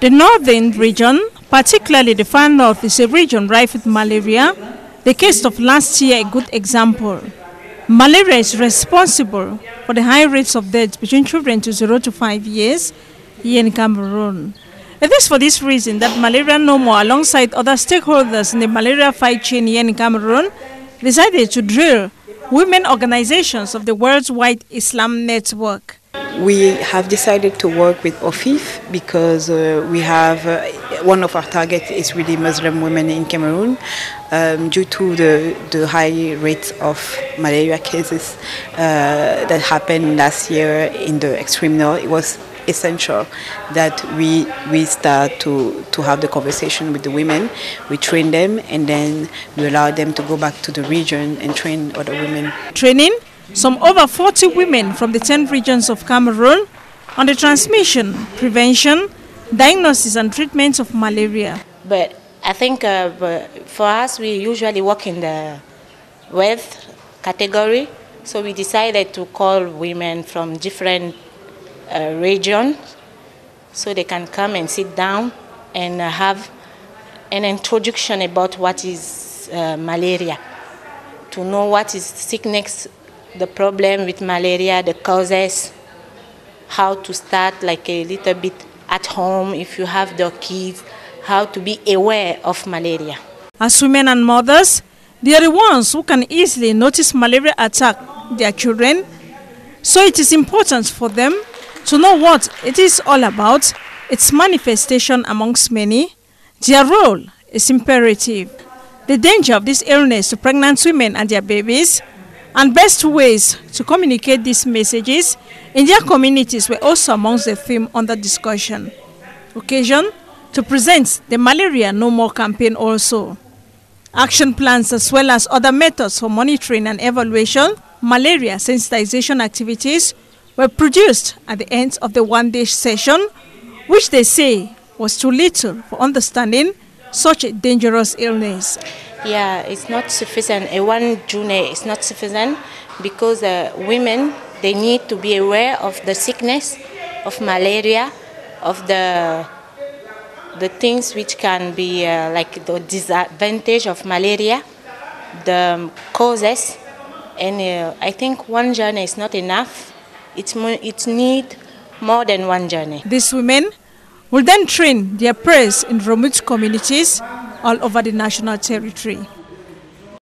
The northern region, particularly the far north, is a region rife with malaria. The case of last year a good example. Malaria is responsible for the high rates of death between children to 0 to 5 years here in Cameroon. It is for this reason that Malaria No More, alongside other stakeholders in the malaria fight chain here in Cameroon, decided to drill women organizations of the World's Wide Islam Network. We have decided to work with OFIF because uh, we have uh, one of our targets is really Muslim women in Cameroon um, due to the, the high rates of malaria cases uh, that happened last year in the extreme north. It was essential that we we start to to have the conversation with the women. We train them and then we allow them to go back to the region and train other women. Training some over 40 women from the 10 regions of Cameroon on the transmission, prevention, diagnosis and treatment of malaria. But I think uh, for us, we usually work in the wealth category. So we decided to call women from different uh, regions so they can come and sit down and uh, have an introduction about what is uh, malaria, to know what is sickness the problem with malaria, the causes, how to start like a little bit at home if you have the kids, how to be aware of malaria. As women and mothers, they are the ones who can easily notice malaria attack their children. So it is important for them to know what it is all about, its manifestation amongst many. Their role is imperative. The danger of this illness to pregnant women and their babies and best ways to communicate these messages in their communities were also amongst the theme under discussion. Occasion to present the Malaria No More campaign also. Action plans as well as other methods for monitoring and evaluation, malaria sensitization activities were produced at the end of the one-day session, which they say was too little for understanding such a dangerous illness. Yeah, it's not sufficient. A one journey is not sufficient because uh, women they need to be aware of the sickness, of malaria, of the the things which can be uh, like the disadvantage of malaria, the causes, and uh, I think one journey is not enough. It's more, it need more than one journey. These women will then train their prayers in remote communities all over the national territory.